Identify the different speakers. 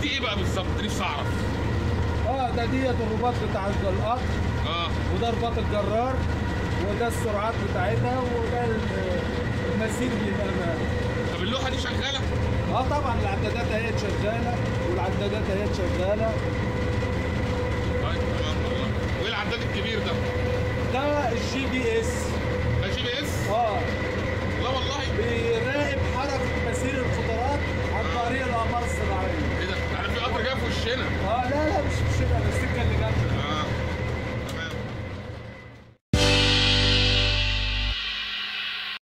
Speaker 1: دي إيه بقى بالظبط؟ نفسي أعرف.
Speaker 2: آه ده ديت الرباط بتاع القطر
Speaker 1: آه.
Speaker 2: وده رباط الجرار وده السرعات بتاعتها وده ال- المسير للامام
Speaker 1: طب اللوحة دي شغالة؟
Speaker 2: آه طبعا العدادات اهي شغالة والعدادات اهي شغالة.
Speaker 1: طيب تمام والله. وإيه العداد الكبير ده؟
Speaker 2: ده
Speaker 1: ال GPS الشنب
Speaker 2: اه
Speaker 1: لا لا
Speaker 2: مش مش